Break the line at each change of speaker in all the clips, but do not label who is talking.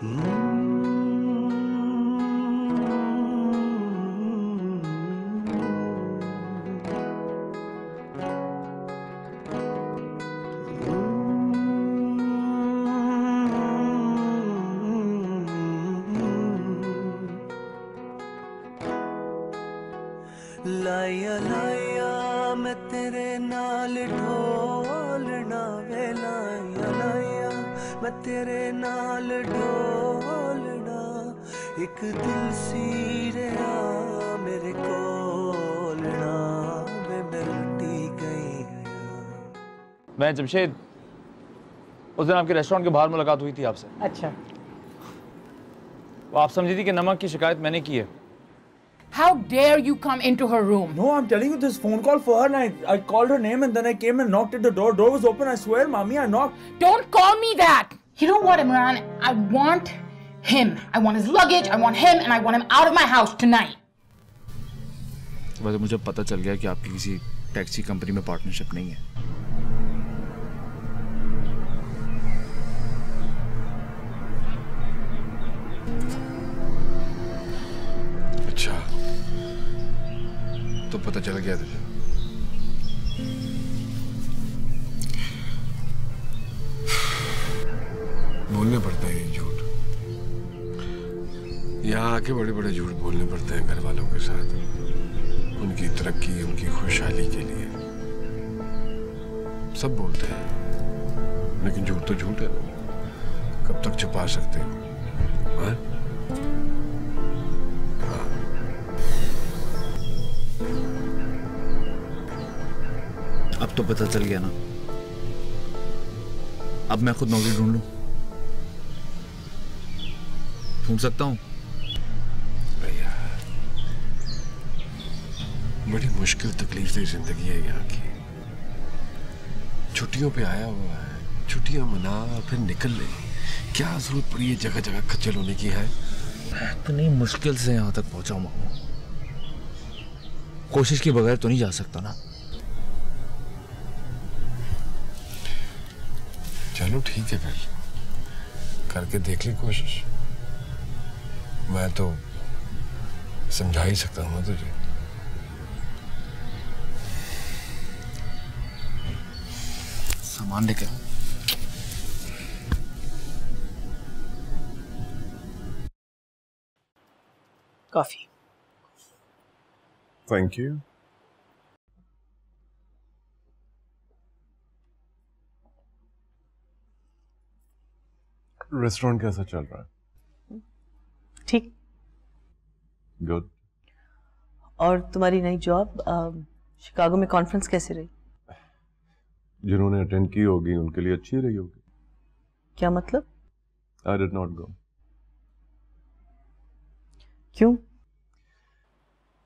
嗯。
मैं जमशेद उस दिन आपके रेस्टोरेंट के बाहर मुलाकात हुई थी आपसे
अच्छा
वो आप समझी थी कि नमक की शिकायत मैंने की है
How dare you come into her room?
No, I'm telling you, this phone call for her, and I, I called her name, and then I came and knocked at the door. Door was open. I swear, mommy, I knocked.
Don't call me that. You know what, Imran? I want him. I want his luggage. I want him, and I want him out of my house tonight.
वैसे मुझे पता चल गया कि आपकी किसी taxi company में partnership नहीं है
तुझे बोलने पड़ते हैं झूठ। यहाँ आके बड़े बड़े झूठ बोलने पड़ते हैं घर वालों के साथ। उनकी तरक्की, उनकी खुशहाली के लिए। सब बोलते हैं। लेकिन झूठ तो झूठ है। कब तक छुपा सकते हो?
तो पता चल गया ना। अब मैं खुद नौकरी ढूंढ लूँ। ढूंढ सकता हूँ?
बड़ी मुश्किल तकलीफ़ से ज़िंदगी है यहाँ की। छुट्टियों पे आया हुआ है छुट्टियाँ मना फिर निकल ले क्या ज़रूरत पड़ी है जगह जगह खच्चल होने की है?
इतनी मुश्किल से यहाँ तक पहुँचा हूँ कोशिश के बगैर तो नहीं जा सकता ना।
चलो ठीक है फिर। करके देख ली कोशिश। मैं तो समझा ही सकता हूँ ना तुझे।
सामान लेके आओ।
Coffee.
थैंक यू रेस्टोरेंट कैसा चल रहा है?
ठीक।
गुड
और तुम्हारी नई जॉब शिकागो में कॉन्फ्रेंस कैसी रही?
जिन्होंने अटेंड की होगी उनके लिए अच्छी रही होगी।
क्या मतलब?
आई डिड नॉट गो
क्यों?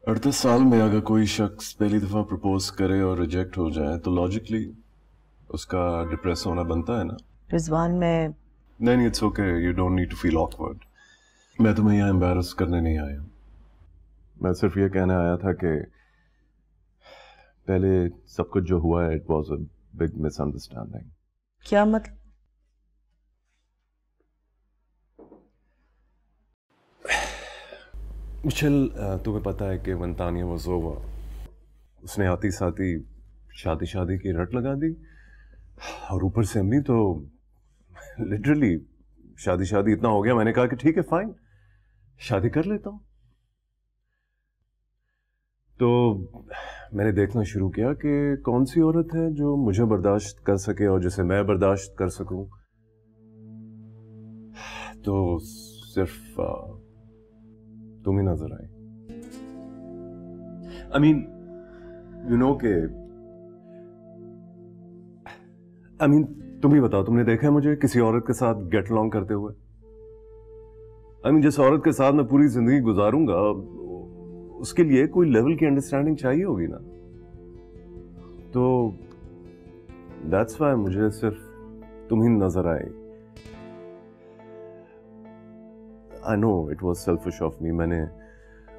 अड़तीस साल में अगर कोई शख्स पहली दफ़ा प्रपोज करे और रिजेक्ट हो जाए तो लॉजिकली उसका डिप्रेस होना बनता है ना।
रिजवान में
नहीं नहीं it's okay you don't need to feel awkward मैं तुम्हें यहाँ एम्बेरस करने नहीं आया। मैं सिर्फ़ ये कहने आया था कि पहले सब कुछ जो हुआ है it was a big misunderstanding
क्या मतलब
मिशेल तुम्हें पता है कि वंतानिया वाज ओवर उसने आती साथी शादी शादी की रट लगा दी। और ऊपर से अम्मी तो लिटरली शादी शादी इतना हो गया, मैंने कहा कि ठीक है फाइन शादी कर लेता हूँ। तो मैंने देखना शुरू किया कि कौन सी औरत है जो मुझे बर्दाश्त कर सके और जिसे मैं बर्दाश्त कर सकूँ। तो सिर्फ़ तुम ही नज़र आई आई मीन यू नो के आई मीन तुम ही बताओ तुमने देखा है मुझे किसी औरत के साथ गेट अलॉन्ग करते हुए? आई मीन जिस औरत के साथ मैं पूरी ज़िंदगी गुजारूँगा उसके लिए कोई लेवल की अंडरस्टैंडिंग चाहिए होगी ना? तो दैट्स वाई मुझे सिर्फ़ तुम ही नज़र आई I know it was selfish of me मैंने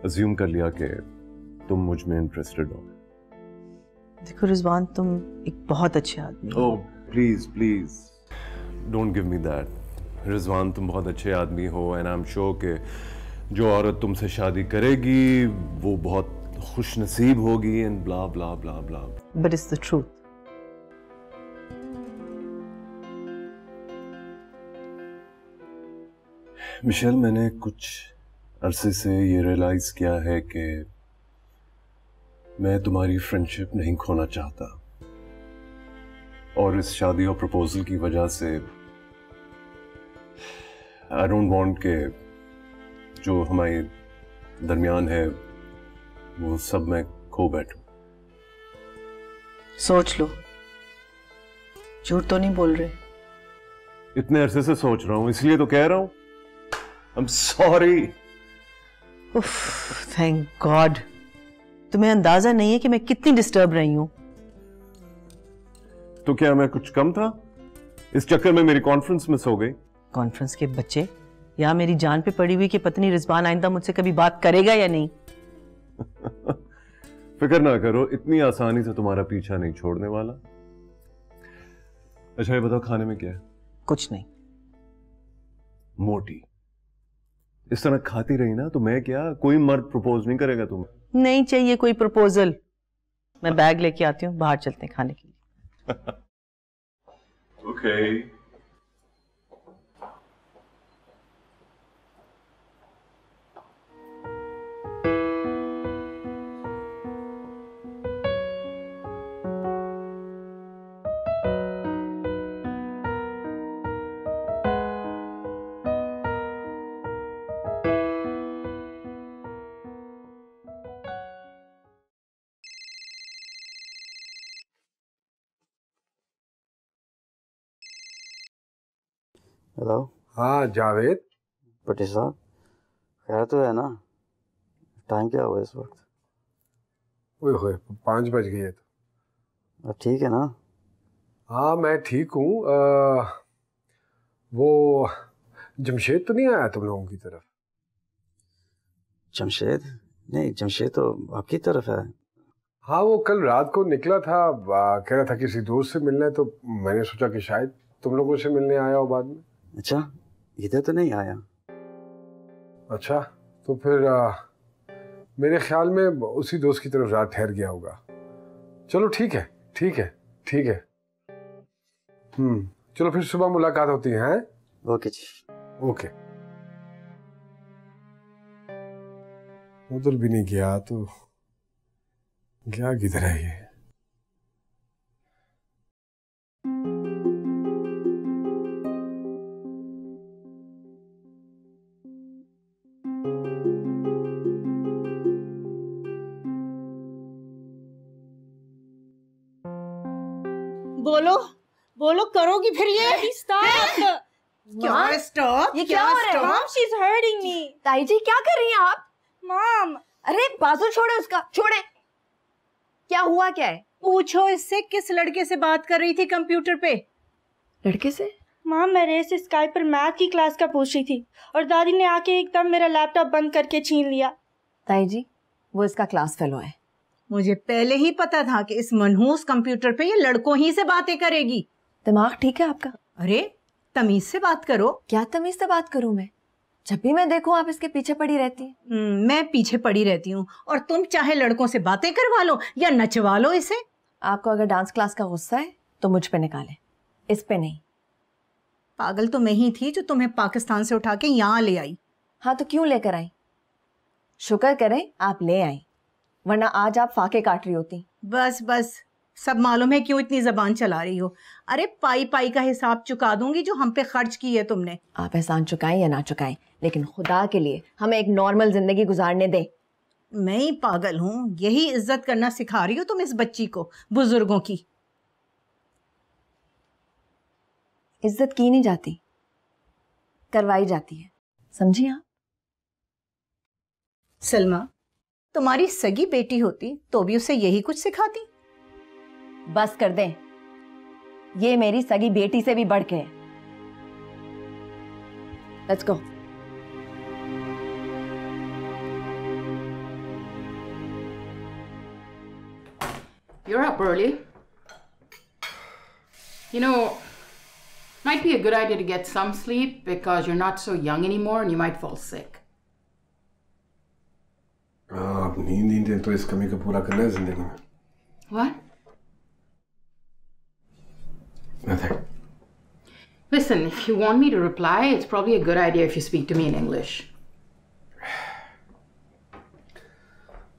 अज्यूम कर लिया कि तुम मुझमें इंटरेस्टेड हो।
देखो रिजवान तुम एक बहुत अच्छे आदमी हो।
Oh, please, please don't give me that Rizwan तुम बहुत अच्छे आदमी हो एंड आई एम श्योर के जो औरत तुमसे शादी करेगी वो बहुत खुश नसीब होगी and blah blah blah blah
but it's the truth
Michelle मैंने कुछ अरसे से ये रियलाइज़ किया है कि मैं तुम्हारी फ्रेंडशिप नहीं खोना चाहता। और इस शादी और प्रपोजल की वजह से आई डोंट वांट के जो हमारे दरमियान है वो सब मैं खो बैठूं।
सोच लो। झूठ तो नहीं बोल रहे।
इतने अरसे से सोच रहा हूँ इसलिए तो कह रहा हूँ। I am sorry
thank God तुम्हें अंदाज़ा नहीं है कि मैं कितनी डिस्टर्ब रही हूँ।
तो क्या मैं कुछ कम था? इस चक्कर में मेरी कॉन्फ्रेंस मिस हो गई।
कॉन्फ्रेंस के बच्चे या मेरी जान पे पड़ी हुई कि पत्नी रिजवान आइंदा मुझसे कभी बात करेगा या नहीं?
फ़िक्र ना करो इतनी आसानी से तुम्हारा पीछा नहीं छोड़ने वाला। अच्छा ये बताओ खाने में क्या है?
कुछ नहीं।
मोटी। इस तरह खाती रही ना तो मैं क्या कोई मर्द प्रपोज नहीं करेगा तुम्हें?
नहीं चाहिए कोई प्रपोजल मैं बैग लेके आती हूँ बाहर चलते हैं खाने के लिए
हाँ जावेद
पटी साहब खैर तो है ना। टाइम क्या हुआ इस वक्त?
ओए होए पाँच बज गए तो।
अब ठीक है ना?
हाँ मैं ठीक हूँ। वो जमशेद तो नहीं आया तुम लोगों की तरफ़?
जमशेद? नहीं जमशेद तो आपकी तरफ़ है।
हाँ वो कल रात को निकला था। कह रहा था किसी दोस्त से मिलना है तो मैंने सोचा कि शायद तुम लोगों से मिलने आया हो बाद में।
अच्छा इधर तो नहीं आया।
अच्छा तो फिर आ, मेरे ख्याल में उसी दोस्त की तरफ़ रात ठहर गया होगा। चलो ठीक है ठीक है ठीक है। हम्म चलो फिर सुबह मुलाकात होती है
ओके जी।
ओके। उधर भी नहीं गया तो गया किधर है ये?
ये क्या
हो रहा है? Mom she is hurting me ताई जी क्या कर रही हैं आप? मॉम अरे बाजू छोड़े उसका। छोड़े। क्या हुआ क्या है?
पूछो इससे किस लड़के से बात कर रही थी कंप्यूटर पे?
लड़के से?
माम मैं रेस स्काइप पर मैथ की क्लास का पूछ रही थी और दादी ने आके एकदम मेरा लैपटॉप बंद करके छीन लिया।
ताई जी वो इसका क्लास फेलो है।
मुझे पहले ही पता था कि इस मनहूस कंप्यूटर पे ये लड़कों ही से बातें करेगी।
दिमाग ठीक है आपका?
अरे तमीज से बात करो।
क्या तमीज से बात करूँ मैं? जब भी मैं देखूँ आप इसके पीछे पड़ी रहती हैं।
हम्म, मैं पीछे पड़ी रहती हूँ। और तुम चाहे लड़कों से बातें करवा लो या नचवा लो इसे।
आपको अगर डांस क्लास का गुस्सा है तो मुझ पे निकाले। इस पे नहीं।
पागल तो मैं ही थी जो तुम्हें पाकिस्तान से उठा के यहाँ ले आई।
हाँ तो क्यों लेकर आई? शुक्र करें आप ले आई। वरना आज आप फाके काट रही होती।
बस बस। सब मालूम है क्यों इतनी जबान चला रही हो। अरे पाई पाई का हिसाब चुका दूँगी जो हम पे खर्च की है तुमने।
आप एहसान चुकाएँ या ना चुकाएँ लेकिन खुदा के लिए हमें एक नॉर्मल ज़िंदगी गुजारने दें।
मैं ही पागल हूँ यही इज़्ज़त करना सिखा रही हो तुम इस बच्ची को बुज़ुर्गों की।
इज़्ज़त की नहीं जाती करवाई जाती है। समझी आप?
सलमा तुम्हारी सगी बेटी होती तो भी उसे यही कुछ सिखाती?
बस कर दें ये मेरी सगी बेटी से भी बढ़ के let's go
You're up early. You know, Might be a good idea to get some sleep because you're not so young anymore and you might fall sick.
हाँ नींद नींद है तो इस कमी को पूरा करना है ज़िंदगी में
What? Listen, if you want me to reply, it's probably a good idea if you speak to me in English.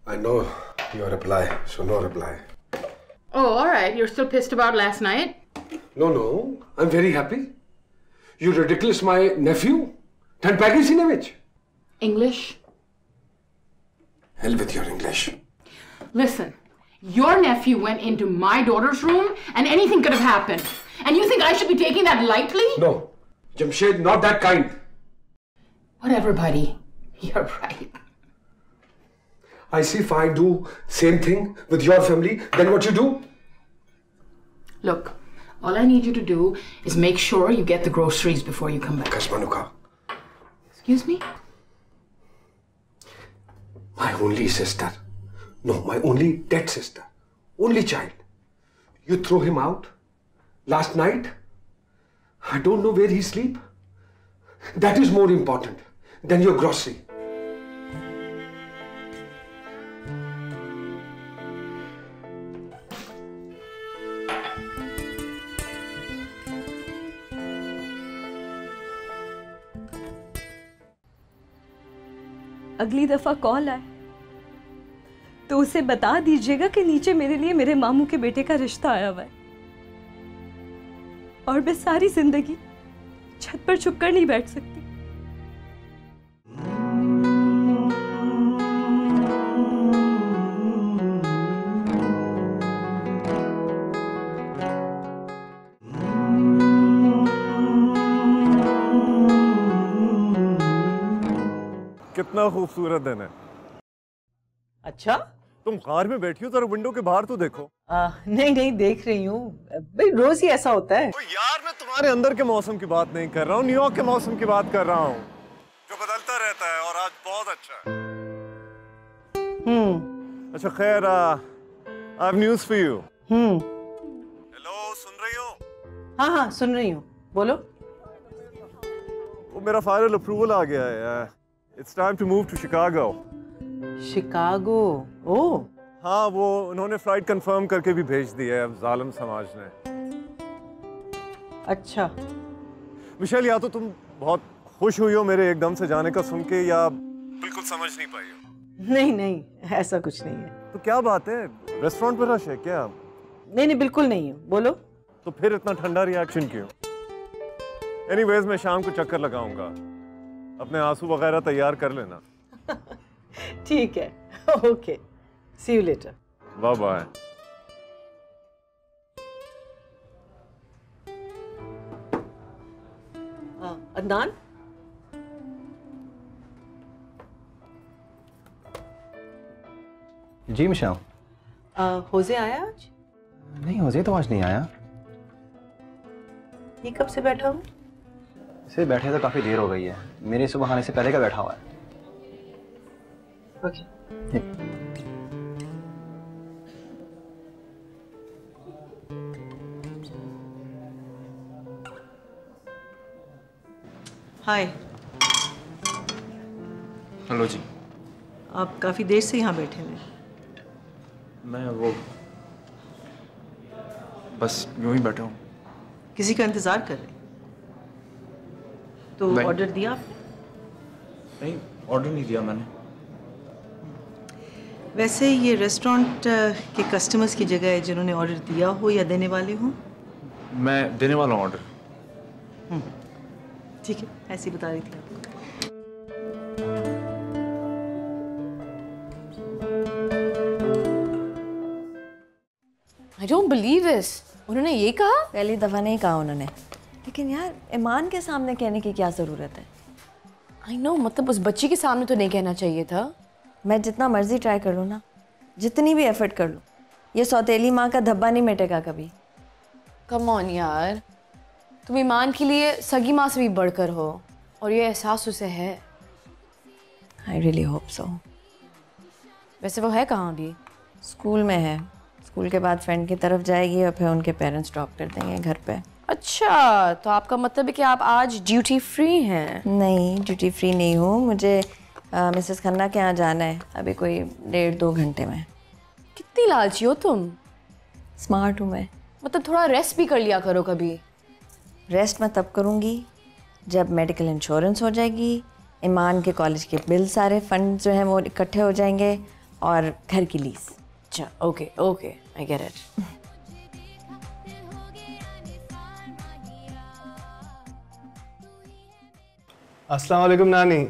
I know your reply, so no reply.
Oh, all right. You're still pissed about last night?
No, no, I'm very happy. You ridiculous my nephew? Ten package in which?
English?
Hell with your English.
Listen, your nephew went into my daughter's room and anything could have happened. And you think I should be taking that lightly?
No, Jamshed, not that kind.
Whatever, buddy. You're right.
I see if I do same thing with your family, then what you do?
Look, all I need you to do is make sure you get the groceries before you come back.
Kashmanuka,
Excuse me?
my only sister. No, my only dead sister. Only child. You throw him out last night. I don't know where he sleep. That is more important than your grocery.
अगली दफ़ा call आए तो उसे बता दीजिएगा कि नीचे मेरे लिए मेरे मामू के बेटे का रिश्ता आया हुआ है और मैं सारी ज़िंदगी छत पर छुप कर नहीं बैठ सकती।
कितना खूबसूरत दिन है।
अच्छा?
तुम कार में बैठी हो जरा विंडो के बाहर तो देखो।
आ, नहीं नहीं देख रही हूँ। भाई रोज ही ऐसा होता है।
यार मैं तुम्हारे अंदर के मौसम की बात नहीं कर रहा हूँ न्यूयॉर्क के मौसम की बात कर रहा हूँ। जो बदलता रहता है और आज बहुत अच्छा है।
हम्म।
अच्छा खैर I have news for you
hmm.
Hello सुन रही हो?
हाँ हाँ सुन रही हूँ। बोलो।
वो मेरा फाइनल अप्रूवल आ गया है it's time to move to Chicago
Chicago? ओ।
हाँ वो उन्होंने फ़्लाइट कंफर्म करके भी भेज दी है अब जालिम समाज ने।
अच्छा।
मिशेल या तो तुम बहुत खुश हुई हो मेरे एकदम से जाने का सुन के या बिल्कुल समझ नहीं पाई हो?
नहीं नहीं ऐसा कुछ नहीं है।
तो क्या बात है? रेस्टोरेंट पर रश है क्या?
नहीं नहीं बिल्कुल नहीं है। बोलो।
तो फिर इतना ठंडा रिएक्शन क्यों? एनीवेज मैं शाम को चक्कर लगाऊँगा। अपने आँसू वगैरह तैयार कर लेना।
ठीक है okay see you later
bye bye
Adnan
ji Mishal
होजे आया आज?
नहीं होजे तो आज नहीं आया.
ये कब से बैठा हूँ?
इसे बैठे तो काफ़ी देर हो गई है. मेरे सुबह आने से पहले का बैठा हुआ है.
ओके हाय
हेलो जी
आप काफ़ी देर से यहाँ बैठे हुए
मैं वो बस यूँ ही बैठा हूँ।
किसी का इंतज़ार कर रहे तो ऑर्डर दिया आपने?
नहीं ऑर्डर नहीं दिया मैंने।
वैसे ये रेस्टोरेंट के कस्टमर्स की जगह है जिन्होंने ऑर्डर दिया हो या देने वाले हो?
मैं देने वाला हूँ ऑर्डर
ठीक है ऐसे ही बता रही थी आपको।
आई डोंट बिलीव दिस उन्होंने ये कहा? पहली दफ़ा नहीं कहा उन्होंने। लेकिन यार ईमान के सामने कहने की क्या ज़रूरत है? आई नो मतलब उस बच्ची के सामने तो नहीं कहना चाहिए था। मैं जितना मर्ज़ी ट्राई कर लूँ ना जितनी भी एफर्ट कर लूँ ये सौतेली माँ का धब्बा नहीं मिटेगा कभी।
कम ऑन यार तुम ईमान के लिए सगी माँ से भी बढ़कर हो और ये एहसास उसे है।
आई रियली होप सो
वैसे वो है कहाँ अभी?
स्कूल में है। स्कूल के बाद फ्रेंड की तरफ़ जाएगी और फिर उनके पेरेंट्स ड्रॉप कर देंगे घर पे।
अच्छा तो आपका मतलब है कि आप आज ड्यूटी फ्री हैं?
नहीं ड्यूटी फ्री नहीं हूँ। मुझे मिसेस खन्ना के यहाँ जाना है अभी कोई डेढ़ दो घंटे में।
कितनी लालची हो तुम?
स्मार्ट हूँ मैं।
मतलब थोड़ा रेस्ट भी कर लिया करो कभी।
रेस्ट मैं तब करूँगी जब मेडिकल इंश्योरेंस हो जाएगी ईमान के कॉलेज के बिल सारे फंड जो हैं वो इकट्ठे हो जाएँगे और घर की लीज
अच्छा okay okay I get it
अस्सलाम वालेकुम नानी।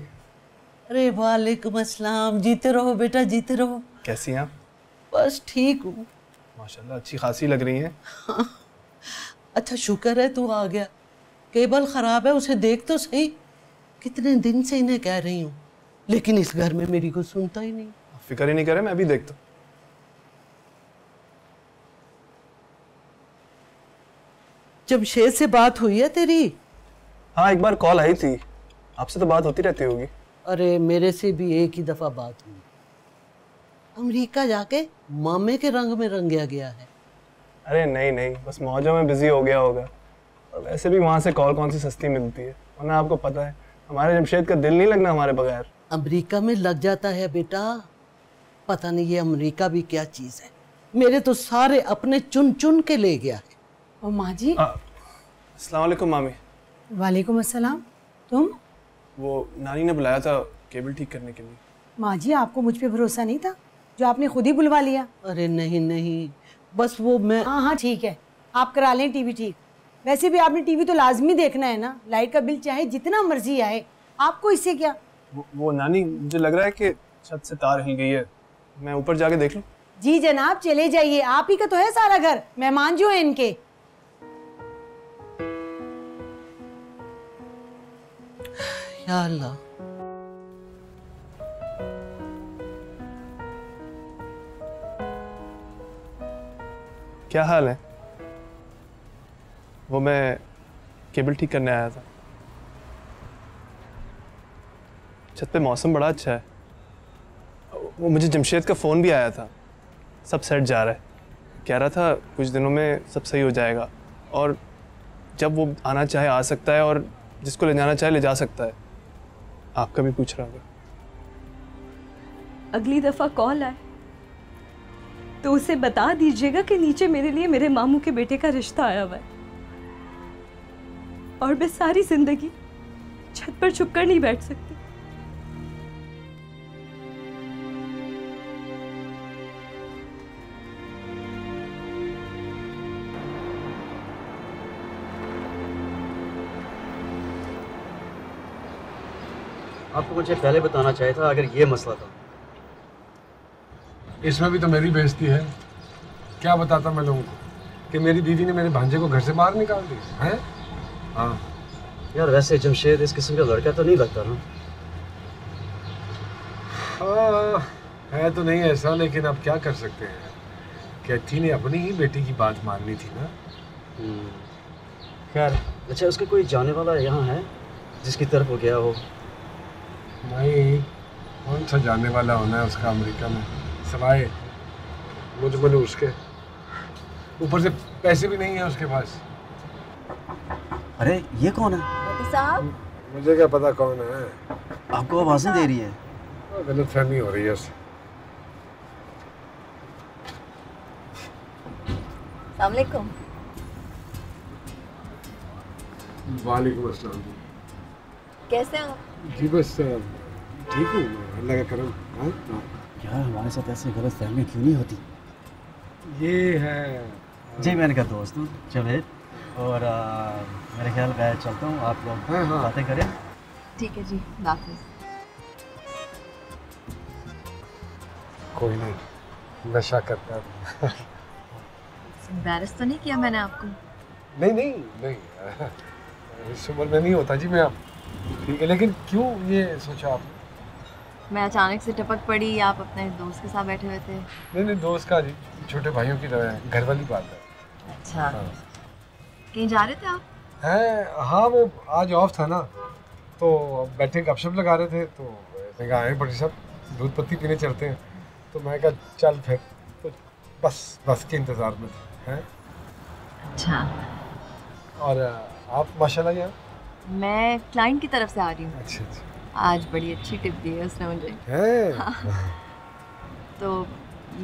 अरे वालेकुम अस्सलाम जीते रहो बेटा जीते रहो।
कैसी हैं आप?
बस ठीक हूँ।
माशाल्लाह अच्छी खासी लग रही हैं।
अच्छा शुक्र है तू आ गया। केबल ख़राब है उसे देख तो सही। कितने दिन से इन्हें कह रही हूँ। लेकिन इस घर में मेरी को सुनता ही नहीं।
फ़िक्र ही नहीं करे मैं अभी देखता हूँ।
जमशेद से बात हुई है तेरी?
हाँ एक बार कॉल आई थी। आपसे तो बात होती रहती होगी।
अरे मेरे से भी एक ही दफ़ा बात हुई। अमेरिका जाके मामे के रंग में रंगया गया है।
अरे नहीं नहीं बस मौजों में बिज़ी हो गया होगा। और वैसे भी वहाँ से कॉल कौन सी सस्ती मिलती है? वरना आपको पता है हमारे जमशेद का दिल नहीं लगना हमारे बगैर।
अमेरिका में लग जाता है बेटा। पता नहीं ये अमेरिका भी क्या चीज़ है। मेरे तो सारे अपने चुन चुन के ले गया है।
और माँ जी।
अस्सलाम वालेकुम मामी।
वालेकुम अस्सलाम। तुम?
वो नानी ने बुलाया था केबल ठीक करने के लिए।
माँ जी आपको मुझ पे भरोसा नहीं था? जो आपने खुद ही बुलवा लिया।
अरे नहीं नहीं। बस वो मैं
हाँ हाँ ठीक है। आप करा लें टीवी ठीक। वैसे भी आपने टीवी तो लाजमी देखना है ना? लाइट का बिल चाहे जितना मर्ज़ी आए। आपको इससे क्या?
वो, वो नानी मुझे लग रहा है कि छत से तार हिल गई है। मैं ऊपर जाके देख लूँ।
जी जनाब चले जाइए। आप ही का तो है सारा घर। मेहमान जो है इनके।
अल्लाह
क्या हाल है? वो मैं केबल ठीक करने आया था। छत पे मौसम बड़ा अच्छा है। वो मुझे जमशेद का फ़ोन भी आया था। सब सेट जा रहा है। कह रहा था कुछ दिनों में सब सही हो जाएगा। और जब वो आना चाहे आ सकता है और जिसको ले जाना चाहे ले जा सकता है। आपका भी पूछ रहा होगा।
अगली दफ़ा कॉल आए। तो उसे बता दीजिएगा कि नीचे मेरे लिए मेरे मामू के बेटे का रिश्ता आया हुआ है। और मैं सारी ज़िंदगी छत पर छुपकर नहीं बैठ सकती।
आपको मुझे पहले बताना चाहिए था अगर ये मसला था।
इसमें भी तो मेरी बेइज्जती है। क्या बताता मैं लोगों को? कि मेरी बीवी ने मेरे भांजे को घर से बाहर निकाल दी है? हाँ।
यार वैसे जमशेद इस किस्म का लड़का तो नहीं लगता ना।
हाँ, है तो नहीं ऐसा लेकिन अब क्या कर सकते हैं? कैथी ने अपनी ही बेटी की बात माननी थी ना।
खैर अच्छा उसका कोई जाने वाला यहाँ है जिसकी तरफ़ वो गया हो?
नहीं कौन सा जाने वाला होना है उसका अमेरिका में? सवाए मुझ मन उसके। ऊपर से पैसे भी नहीं है उसके पास।
अरे ये कौन है?
साहब?
मुझे क्या पता कौन है?
आपको आवाज़ें दे रही है।
गलत फहमी हो रही है उससे
सलामकुम
वालेकुम अस्सलाम।
कैसे हो
जी बस ठीक हूँ अल्लाह का करम हाँ।
यार हमारे साथ ऐसी गलत फहमी क्यों नहीं होती?
ये है
जी मैंने कहा दोस्त हूँ जावेद और आ, मेरे ख्याल मैं चलता हूँ आप लोग
हाँ, हाँ।
बातें करें।
ठीक है जी हाफिज
कोई नहीं नशा करता है।
एम्बेरस तो नहीं किया मैंने आपको?
नहीं नहीं नहीं इस उम्र में नहीं होता जी मैं अब। ठीक है लेकिन क्यों ये सोचा आप?
मैं अचानक से टपक पड़ी आप अपने दोस्त के साथ बैठे हुए थे।
नहीं नहीं दोस्त का छोटे भाइयों की तरह है घर वाली बात है।
अच्छा।
हाँ।
कहीं जा रहे थे आप?
है हाँ वो आज ऑफ़ था ना तो बैठे गपशप लगा रहे थे तो मैंने आए बड़ी सब दूध पत्ती पीने चलते हैं। तो मैं कहा चल फिर। तो बस बस के इंतज़ार में थे हैं।
अच्छा।
और आप माशाल्लाह यहाँ
मैं क्लाइंट की तरफ़ से आ रही हूँ।
अच्छा अच्छा।
आज बड़ी अच्छी टिप दी है उसने मुझे।
हाँ।
तो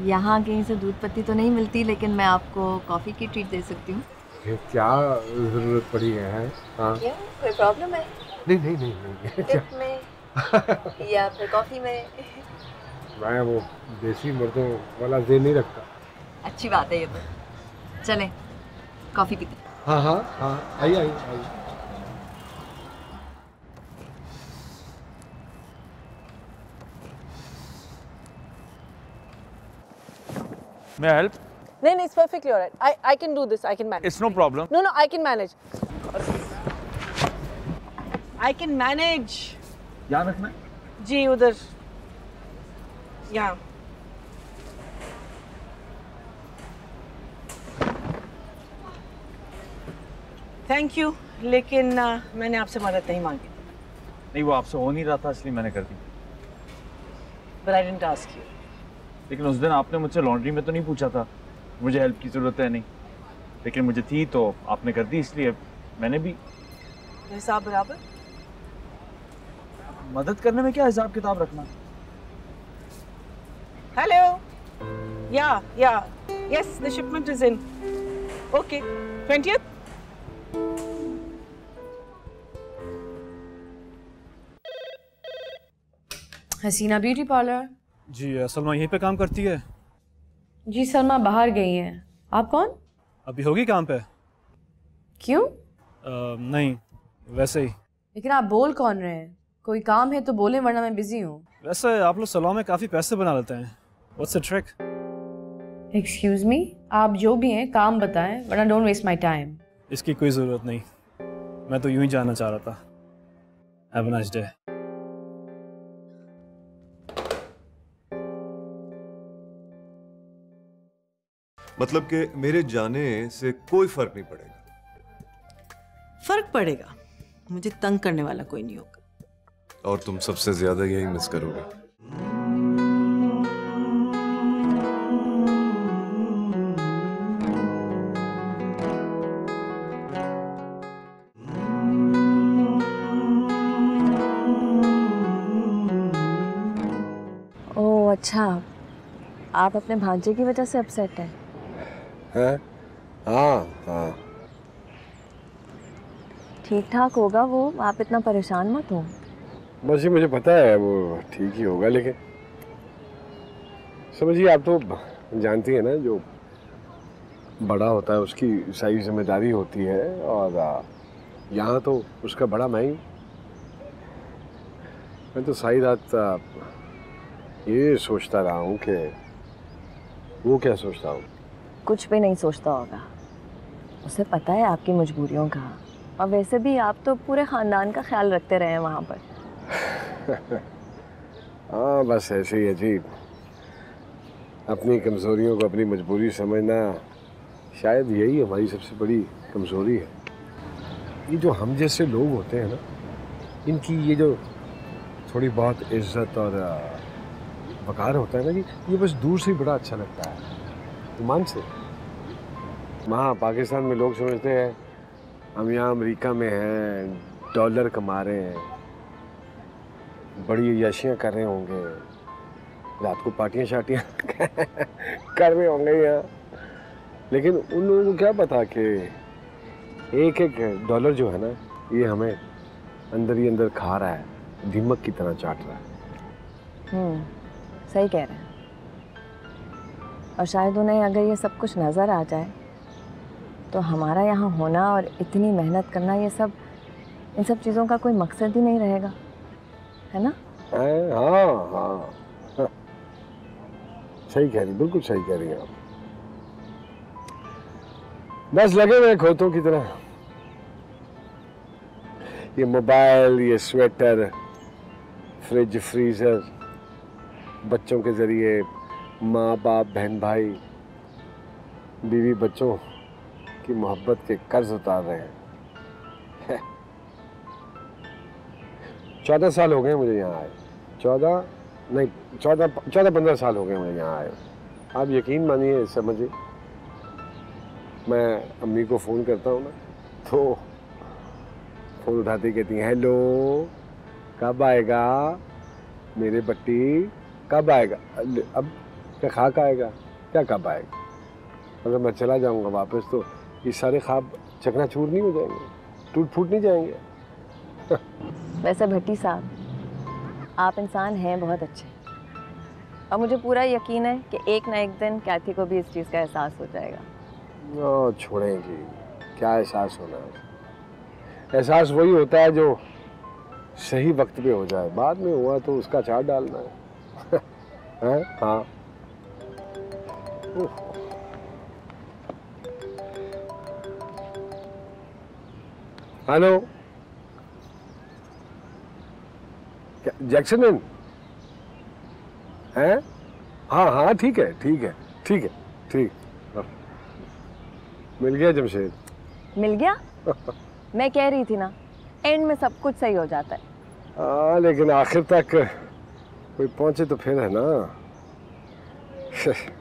यहाँ कहीं से दूध पत्ती तो नहीं मिलती लेकिन मैं आपको कॉफ़ी की ट्रीट दे सकती हूँ।
क्या ज़रूरत पड़ी है हाँ?
क्यों? कोई प्रॉब्लम है?
नहीं नहीं नहीं नहीं।
टिप में या फिर कॉफ़ी में?
मैं वो देसी मर्दों वाला जेन नहीं रखता।
अच्छी बात है ये तो। चलें कॉफ़ी पीते हाँ
हाँ हाँ। आइए आइए आइए।
May I help?
No, no, it's perfectly all right. I, I can do this. I can manage.
It's no problem.
No, no, I can manage. I can manage.
यहाँ रखना
जी उधर यहाँ थैंक यू लेकिन uh, मैंने आपसे मदद नहीं मांगी
नहीं वो आपसे हो नहीं रहा था इसलिए मैंने कर दी
but I didn't ask you
लेकिन उस दिन आपने मुझसे लॉन्ड्री में तो नहीं पूछा था। मुझे हेल्प की ज़रूरत है नहीं। लेकिन मुझे थी तो आपने कर दी इसलिए मैंने भी।
हिसाब बराबर?
मदद करने में क्या हिसाब किताब रखना?
Hello yeah yeah yes the shipment is in okay 20th
Hasina beauty parlour
ji Salma यहीं पे काम करती है?
जी सलमा बाहर गई हैं। आप कौन?
अभी होगी काम पे?
क्यों?
आ, नहीं वैसे ही।
लेकिन आप बोल कौन रहे हैं? कोई काम है तो बोले वरना मैं बिज़ी हूँ।
वैसे आप लोग सलमा में काफ़ी पैसे बना लेते हैं। What's the trick
excuse me आप जो भी हैं काम बताएँ वरना डोंट वेस्ट माय टाइम
इसकी कोई ज़रूरत नहीं। मैं तो यूँ ही जाना चाह रहा था। हैव अ नाइस डे
मतलब कि मेरे जाने से कोई फ़र्क नहीं पड़ेगा।
फ़र्क पड़ेगा। मुझे तंग करने वाला कोई नहीं होगा।
और तुम सबसे ज़्यादा यही मिस करोगे।
ओह अच्छा। आप अपने भांजे की वजह से अपसेट हैं।
हैं? हाँ हाँ।
ठीक ठाक होगा वो आप इतना परेशान मत हो।
बस ये मुझे पता है वो ठीक ही होगा लेकिन समझिए आप तो जानती है ना जो बड़ा होता है उसकी सारी ज़िम्मेदारी होती है और यहाँ तो उसका बड़ा मैं ही मैं तो सारी रात ये सोचता रहा हूँ कि वो क्या सोचता हूँ?
कुछ भी नहीं सोचता होगा। उसे पता है आपकी मजबूरियों का। और वैसे भी आप तो पूरे ख़ानदान का ख्याल रखते रहे हैं वहाँ पर।
हाँ बस ऐसे ही अजीब। अपनी कमज़ोरियों को अपनी मजबूरी समझना शायद यही हमारी सबसे बड़ी कमज़ोरी है। ये जो हम जैसे लोग होते हैं ना इनकी ये जो थोड़ी बहुत इज़्ज़त और आ, वकार होता है ना कि ये बस दूर से ही बड़ा अच्छा लगता है। ईमान से वहाँ पाकिस्तान में लोग समझते हैं, हम यहाँ अमेरिका में हैं, डॉलर कमा रहे हैं। बड़ी याशियाँ कर रहे होंगे। रात को पार्टियाँ शार्टियाँ कर रहे होंगे यहाँ। लेकिन उन लोगों को क्या पता कि एक एक डॉलर जो है ना, ये हमें अंदर ही अंदर खा रहा है दीमक की तरह चाट रहा है।
हम्म सही कह रहे हैं। और शायद उन्हें अगर ये सब कुछ नज़र आ जाए तो हमारा यहाँ होना और इतनी मेहनत करना, ये सब, इन सब चीज़ों का कोई मकसद ही नहीं रहेगा, है ना
हैं? हाँ हाँ। सही कह रही बिल्कुल सही कह रही आप बस लगे हुए खोतों की तरह ये मोबाइल, ये स्वेटर, फ्रिज, फ्रीजर, बच्चों के ज़रिए माँ, बाप, बहन, भाई, बीवी बच्चों की मोहब्बत के कर्ज उतार रहे हैं। चौदह साल हो गए मुझे यहाँ आए। चौदह नहीं, चौदह चौदह पंद्रह साल हो गए मुझे यहाँ आए। आप यकीन मानिए, समझिए। मैं अम्मी को फ़ोन करता हूँ ना तो फ़ोन उठाती कहती हैं, हेलो, कब आएगा? मेरे बट्टी कब आएगा? अब क्या खाक आएगा? क्या कब आएगा अगर मैं चला जाऊँगा वापस तो ये सारे ख्वाब चकनाचूर नहीं हो जाएँगे। टूट फूट नहीं जाएँगे।
वैसे भट्टी साहब आप इंसान हैं बहुत अच्छे। और मुझे पूरा यकीन है कि एक ना एक दिन कैथी को भी इस चीज़ का एहसास हो जाएगा।
ओ, छोड़ें जी क्या एहसास होना है? एहसास वही होता है जो सही वक्त पे हो जाए। बाद में हुआ तो उसका चार डालना है। हैं? हाँ। हेलो। जैक्सन इन हैं? हाँ हाँ ठीक है ठीक है ठीक है ठीक। मिल गया जमशेद।
मिल गया? मैं कह रही थी ना एंड में सब कुछ सही हो जाता है।
हाँ लेकिन आखिर तक कोई पहुँचे तो फिर है ना।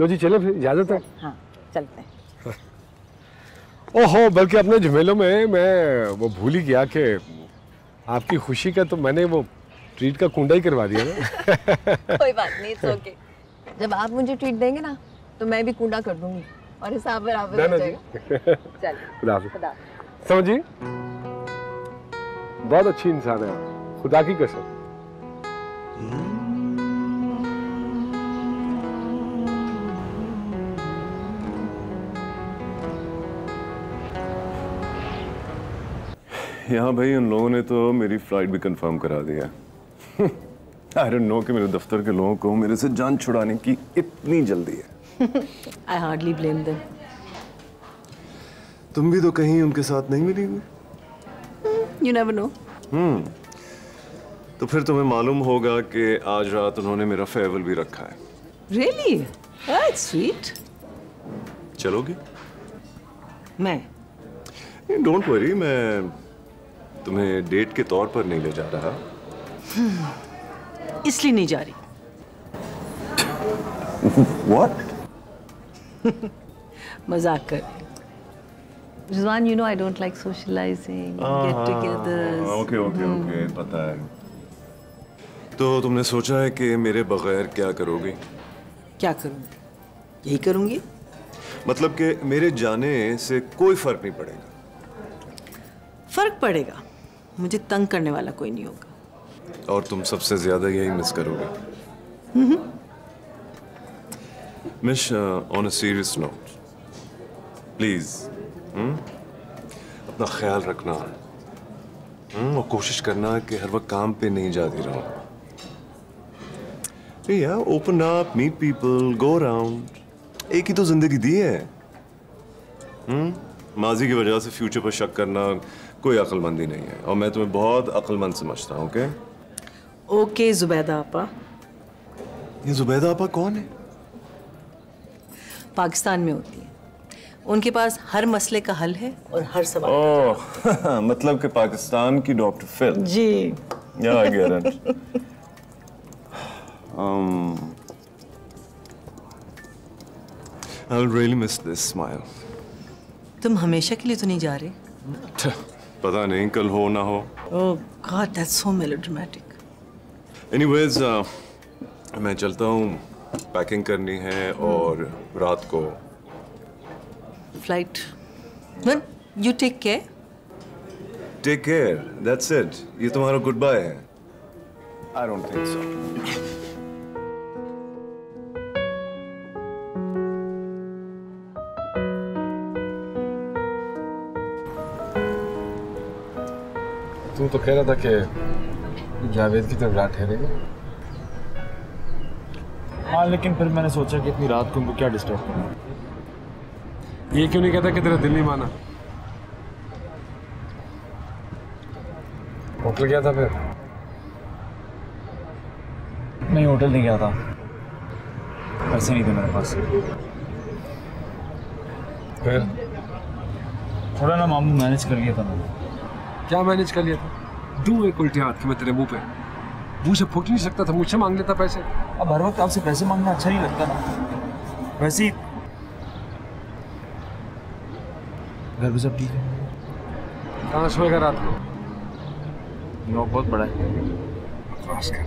लो जी चले फिर इजाज़त है।
हाँ चलते हैं।
ओहो बल्कि अपने झमेलों में मैं वो भूल ही गया कि आपकी खुशी का तो मैंने वो ट्रीट का कुंडा ही करवा दिया ना।
कोई बात नहीं इट्स ओके जब आप मुझे ट्रीट देंगे ना तो मैं भी कूड़ा कर दूँगी और हिसाब बराबर हो जाएगा। चल
खुदा बहुत अच्छी इंसान है आप। खुदा की कसम।
यहाँ भाई उन लोगों ने तो मेरी फ़्लाइट भी कंफर्म करा दिया आई डोंट नो कि मेरे दफ्तर के लोगों को मेरे से जान छुड़ाने की इतनी जल्दी है।
आई हार्डली ब्लेम देम
तुम भी तो कहीं उनके साथ नहीं मिली हुई।
यू नेवर नो
हम्म तो फिर तुम्हें मालूम होगा कि आज रात उन्होंने मेरा फेयरवेल भी रखा है।
रियली दैट्स स्वीट
चलोगे?
मैं?
डोंट वरी मैं तुम्हें डेट के तौर पर नहीं ले जा रहा।
इसलिए नहीं जा रही।
व्हाट
मज़ाक कर Rizwan you know I don't like socialising get togethers
okay okay okay पता है। तो तुमने सोचा है कि मेरे बगैर क्या करोगी?
क्या करूँगी? यही करूँगी?
मतलब कि मेरे जाने से कोई फ़र्क नहीं पड़ेगा।
फ़र्क पड़ेगा। मुझे तंग करने वाला कोई नहीं होगा।
और तुम सबसे ज़्यादा यही मिस करोगे। Mish on a serious note please अपना ख्याल रखना। हम्म, और कोशिश करना कि हर वक्त काम पे नहीं जाती रहो। या open up meet people go around एक ही तो ज़िंदगी दी है। हम्म माजी की वजह से फ्यूचर पर शक करना कोई अक्लमंदी नहीं है। और मैं तुम्हें बहुत अक्लमंद समझता हूँ ओके
ओके जुबैदा आपा
ये जुबैदा आपा कौन है?
पाकिस्तान में होती है। उनके पास हर मसले का हल है और हर सवाल
ओह मतलब कि पाकिस्तान की doctor Phil
ji.
Yeah I get it um I'll really miss this smile.
तुम हमेशा के लिए तो नहीं जा रहे?
पता नहीं कल हो ना हो।
God that's so melodramatic
anyways मैं चलता हूँ पैकिंग करनी है और रात को।
Flight you take care
take care that's it ये तुम्हारा गुड बाय है? आई डोंट थिंक सो
तू तो कह रहा था कि जावेद की तरफ़ रात ठहरेगा।
हाँ लेकिन फिर मैंने सोचा कि इतनी रात को उनको क्या डिस्टर्ब करना
ये क्यों नहीं कहता कि तेरा दिल नहीं माना? होटल गया था फिर?
नहीं होटल नहीं गया था। पैसे नहीं थे मेरे पास।
फिर?
थोड़ा ना मामू मैनेज कर लिया था मैंने।
क्या मैनेज कर लिया था? दू एक उल्टे हाथ के मैं तेरे मुँह पे। मुँह से फूट नहीं सकता था मुझसे मांग लेता पैसे।
अब हर वक्त आपसे पैसे मांगना अच्छा नहीं लगता ना।
वैसे ही
घर पे सब ठीक है।
कहाँ सोएगा रात को?
न्यूयॉर्क बहुत बड़ा है।
हैं।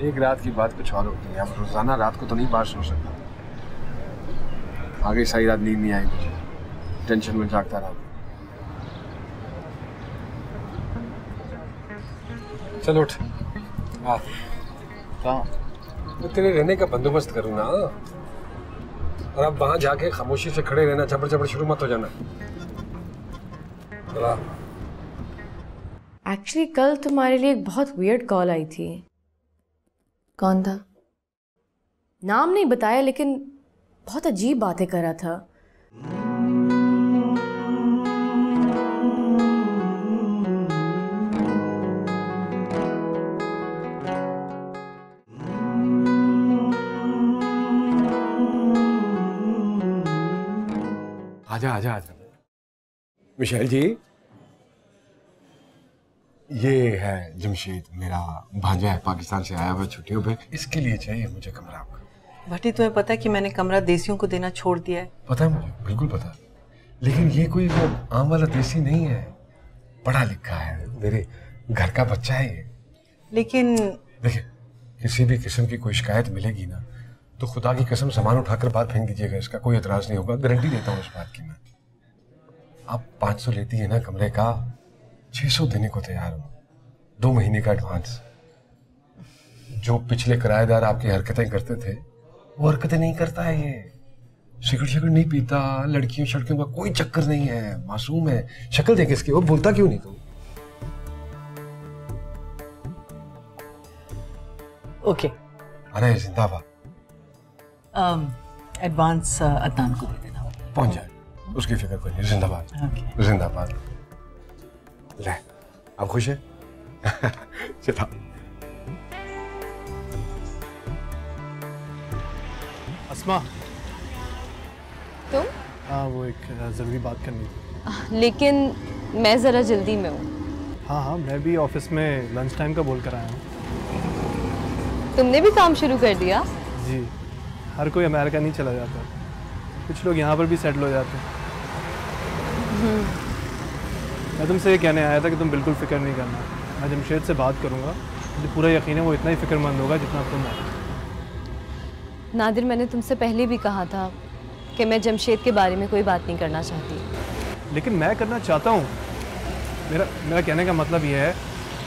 एक रात की बात कुछ और होती है। अब रोज़ाना रात को तो नहीं बाहर सो सकता। आगे सारी रात नींद नहीं आई मुझे टेंशन में जागता रहा चलो उठ। आ।
कहाँ
मैं तेरे रहने का बंदोबस्त करूँ ना? और अब वहाँ जाके खामोशी से खड़े रहना चपड़ चपड़ शुरू मत हो जाना। चला
एक्चुअली कल तुम्हारे लिए एक बहुत वियर्ड कॉल आई थी। कौन था? नाम नहीं बताया लेकिन बहुत अजीब बातें कर रहा था।
आजा आजा आजा। मिशेल जी ये है जमशेद मेरा भांजा है पाकिस्तान से आया हुआ छुट्टियों पे। इसके लिए चाहिए मुझे कमरा आपका।
भट्टी तुम्हें पता है कि मैंने कमरा देसियों को देना छोड़ दिया है?
पता है मुझे बिल्कुल पता लेकिन ये कोई वो आम वाला देसी नहीं है। पढ़ा लिखा है मेरे घर का बच्चा है ये।
लेकिन
देखिए किसी भी किस्म की कोई शिकायत मिलेगी ना तो खुदा की कसम सामान उठाकर बाहर फेंक दीजिएगा इसका कोई एतराज़ नहीं होगा। गारंटी देता हूँ इस बात की मैं। आप पाँच सौ लेती है ना कमरे का छह सौ देने को तैयार हूँ। दो महीने का एडवांस। जो पिछले किराएदार आपकी हरकतें करते थे वो हरकतें नहीं करता है ये। सिगरेट शिगरेट नहीं पीता लड़कियों शड़कियों का कोई चक्कर नहीं है मासूम है। शक्ल देखे इसकी वो बोलता क्यों नहीं तू?
Okay okay.
अरे जिंदाबाद।
एडवांस अदनान को दे देना।
पहुँच जाए। उसकी फ़िक्र कोई नहीं जिंदाबाद। जिंदाबाद। ले आप खुश है? चला।
अस्मा।
तुम?
हाँ वो एक ज़रूरी बात करनी थी।
लेकिन मैं ज़रा जल्दी में हूँ।
हाँ हाँ मैं भी ऑफ़िस में लंच टाइम का बोल कर आया हूँ।
तुमने भी काम शुरू कर दिया?
जी। हर कोई अमेरिका नहीं चला जाता। कुछ लोग यहाँ पर भी सेटल हो जाते। हैं मैं तुमसे ये कहने आया था कि तुम बिल्कुल फ़िक्र नहीं करना। मैं जमशेद से बात करूँगा। मुझे पूरा यकीन है वो इतना ही फिक्रमंद होगा जितना तुम हो।
नादिर मैंने तुमसे पहले भी कहा था कि मैं जमशेद के बारे में कोई बात नहीं करना चाहती।
लेकिन मैं करना चाहता हूँ। मेरा मेरा कहने का मतलब ये है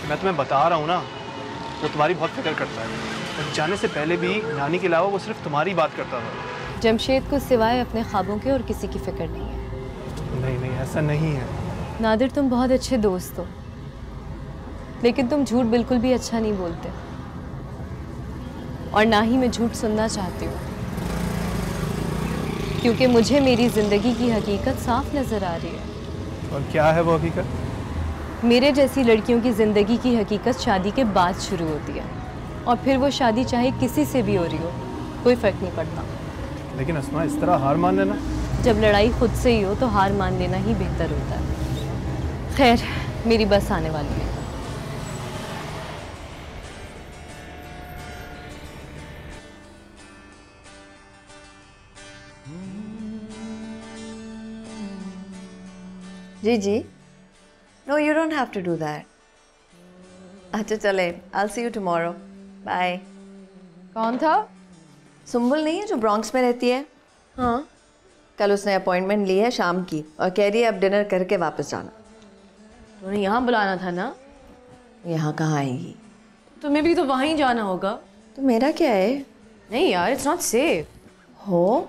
मैं तुम्हें बता रहा हूँ ना वो तुम्हारी बहुत फ़िक्र करता है। जाने से पहले भी नानी के अलावा वो सिर्फ़ तुम्हारी बात करता था।
जमशेद को सिवाय अपने ख्वाबों के और किसी की फ़िक्र नहीं है।
नहीं नहीं ऐसा नहीं है।
नादिर तुम बहुत अच्छे दोस्त हो। लेकिन तुम झूठ बिल्कुल भी अच्छा नहीं बोलते। और ना ही मैं झूठ सुनना चाहती हूँ। क्योंकि मुझे मेरी ज़िंदगी की हकीकत साफ़ नज़र आ रही है।
और क्या है वो हकीकत?
मेरे जैसी लड़कियों की ज़िंदगी की हकीकत शादी के बाद शुरू होती है। और फिर वो शादी चाहे किसी से भी हो रही हो कोई फ़र्क नहीं पड़ता।
लेकिन अस्मा इस तरह हार मान लेना।
जब लड़ाई खुद से ही हो तो हार मान लेना ही बेहतर होता है। खैर मेरी बस आने वाली है।
जी जी। No you don't have to do that अच्छा चले। I see you tomorrow bye
कौन था?
सुम्बुल नहीं है जो ब्रॉन्क्स में रहती है?
हाँ।
कल उसने अपॉइंटमेंट ली है शाम की और कह रही है अब डिनर करके वापस जाना।
उन्हें यहाँ बुलाना था ना?
यहाँ कहाँ आएगी?
तुम्हें भी तो वहाँ जाना होगा।
तो मेरा क्या है?
नहीं यार इट्स नॉट सेफ़
हो?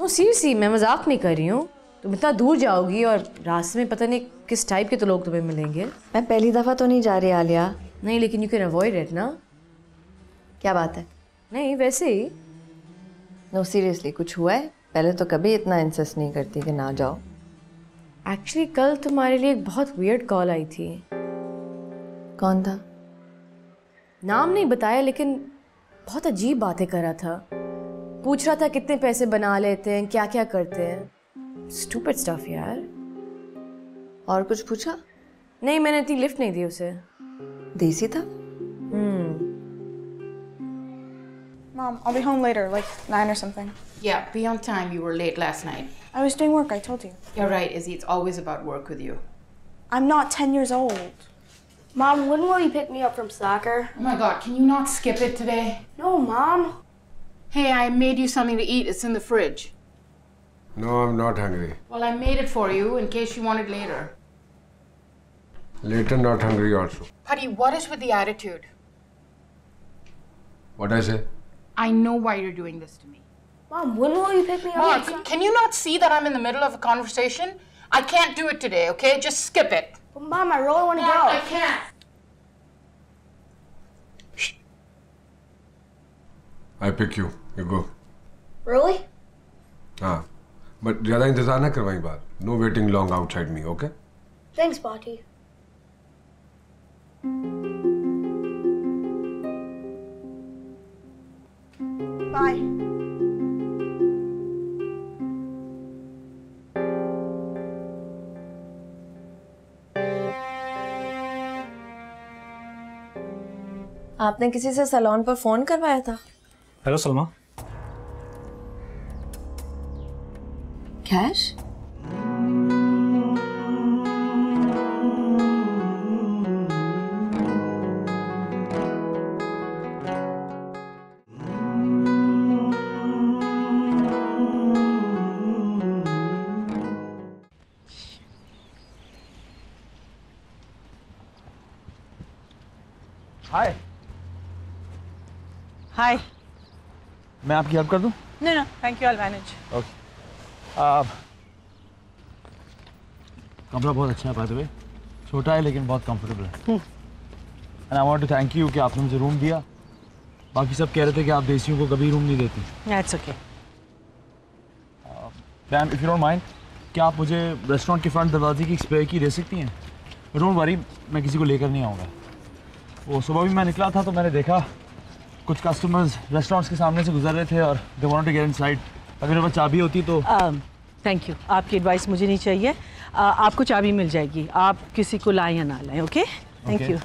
नो सीरियसली मैं मज़ाक नहीं कर रही हूँ। तुम इतना दूर जाओगी और रास्ते में पता नहीं किस टाइप के तो लोग तुम्हें मिलेंगे।
मैं पहली दफ़ा तो नहीं जा रही आलिया।
नहीं लेकिन यू कैन अवॉइड इट ना?
क्या बात है?
नहीं वैसे ही।
नो सीरियसली कुछ हुआ है? पहले तो कभी इतना इंसिस्ट नहीं करती कि ना जाओ।
एक्चुअली कल तुम्हारे लिए एक बहुत वियर्ड कॉल आई थी।
कौन था?
नाम नहीं बताया लेकिन बहुत अजीब बातें कर रहा था। पूछ रहा था कितने पैसे बना लेते हैं क्या क्या करते हैं। स्टूपिड स्टफ़ यार।
और कुछ पूछा?
नहीं मैंने इतनी लिफ्ट नहीं दी उसे।
Daisy, though?
Hmm.
Mom, I'll be home later, like 9 or something.
Yeah, be on time. You were late last night.
I was doing work, I told you.
You're right, Izzy. It's always about work with you.
I'm not 10 years old.
Mom, when will you pick me up from soccer?
Oh my god, can you not skip it today?
No, Mom.
Hey, I made you something to eat. It's in the fridge.
No, I'm not hungry.
Well, I made it for you in case you want it later.
Later, not hungry also.
Putty, what is with the attitude?
What I say?
I know why you're doing this to me.
Mom, when will you pick me up?
Mom,
from
c- can you not see that I'm in the middle of a conversation? I can't do it today, okay? Just skip it.
But Mom, I really want to go.
I can't.
I pick you. You go.
Really?
हाँ but ज़्यादा इंतजार ना करवाई बात no waiting long outside me okay
Thanks, Bati.
Bye.
आपने किसी से salon पर फ़ोन करवाया था?
हेलो सलमा
कैश
आपकी हेल्प कर दूँ?
No, no, thank you. I'll manage.
Okay आप कमरा बहुत अच्छा है बाय द वे छोटा है लेकिन बहुत कंफर्टेबल है। And I want to thank you कि आपने मुझे रूम दिया। बाकी सब कह रहे थे कि आप देसियों को कभी रूम नहीं देती।
That's okay.
Ma'am if you don't mind क्या आप मुझे रेस्टोरेंट के फ्रंट दरवाजे की स्प्रे की दे सकती हैं? डोंट वरी मैं किसी को लेकर नहीं आऊँगा। वो सुबह भी मैं निकला था तो मैंने देखा कुछ कस्टमर्स रेस्टोरेंट्स के सामने से गुजर रहे थे और they want to get inside अगर मेरे पास चाबी होती तो
थैंक यू आपकी एडवाइस मुझे नहीं चाहिए। आ, आपको चाबी मिल जाएगी। आप किसी को लाएँ या ना लाएँ ओके थैंक यू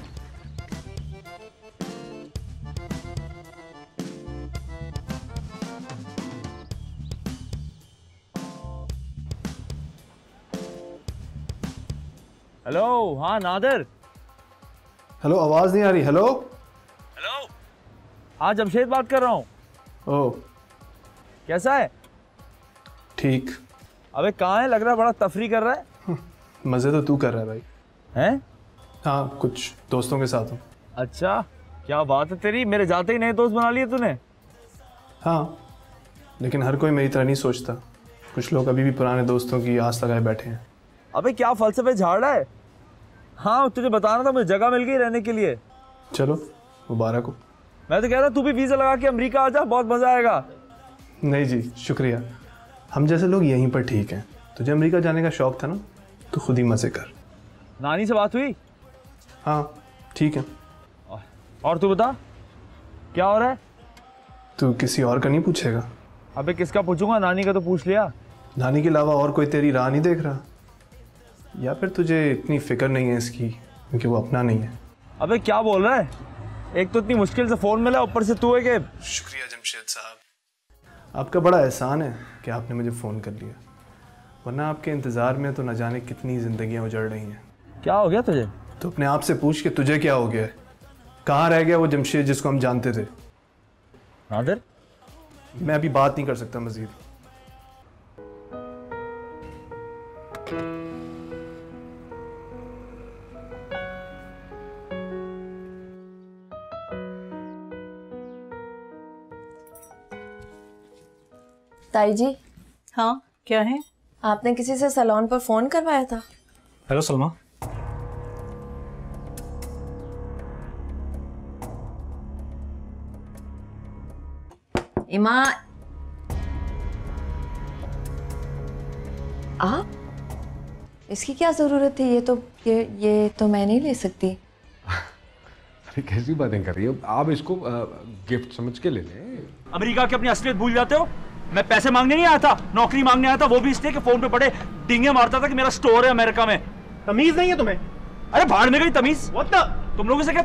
हेलो हाँ नादर।
हेलो आवाज़ नहीं आ रही। हेलो
हाँ जमशेद बात कर रहा हूँ। कैसा है?
ठीक।
अबे कहाँ है? लग रहा है बड़ा तफरी कर रहा है।
मज़े तो तू कर रहा है भाई।
हैं?
हाँ कुछ दोस्तों के साथ हूँ।
अच्छा क्या बात है तेरी? मेरे जाते ही नए दोस्त बना लिए तूने।
हाँ लेकिन हर कोई मेरी तरह नहीं सोचता। कुछ लोग अभी भी पुराने दोस्तों की आस लगाए बैठे हैं।
अबे क्या फलसफे झाड़ रहा है? हाँ तुझे बताना था मुझे जगह मिल गई रहने के लिए।
चलो मुबारक हो।
मैं तो कह रहा हूँ तू भी वीज़ा लगा के अमेरिका आ जा बहुत मज़ा आएगा।
नहीं जी शुक्रिया। हम जैसे लोग यहीं पर ठीक हैं। तुझे अमेरिका जाने का शौक था ना तो खुद ही मज़े कर।
नानी से बात हुई?
हाँ ठीक है।
और तू बता क्या हो रहा है?
तू किसी और का नहीं पूछेगा।
अबे किसका पूछूँगा? नानी का तो पूछ लिया।
नानी के अलावा और कोई तेरी राह नहीं देख रहा? या फिर तुझे इतनी फ़िक्र नहीं है इसकी क्योंकि वो अपना नहीं है।
अबे क्या बोल रहा है? एक तो इतनी मुश्किल से फ़ोन मिला ऊपर से तू है कि
शुक्रिया जमशेद साहब। आपका बड़ा एहसान है कि आपने मुझे फ़ोन कर लिया। वरना आपके इंतज़ार में तो न जाने कितनी ज़िंदगियाँ उजड़ रही हैं।
क्या हो गया तुझे?
तो अपने आप से पूछ के तुझे क्या हो गया है? कहाँ रह गया वो जमशेद जिसको हम जानते थे?
नादिर?
मैं अभी बात नहीं कर सकता मजीद।
ताई जी।
हाँ क्या है?
आपने किसी से सलोन पर फ़ोन करवाया था?
हेलो सलमा।
इमा। आप? इसकी क्या ज़रूरत थी ये तो ये ये तो मैं नहीं ले सकती।
अरे कैसी बातें कर रही हो? आप इसको गिफ्ट समझ के ले लें।
अमेरिका की अपनी असलियत भूल जाते हो? मैं पैसे मांगने नहीं आया था नौकरी मांगने आया था वो भी इसलिए कि फ़ोन पे बड़े डिंगे मारता था कि मेरा स्टोर है अमेरिका में।
तमीज नहीं है तुम्हें?
अरे भाड़ में गई तमीज। तुम लोगों से क्या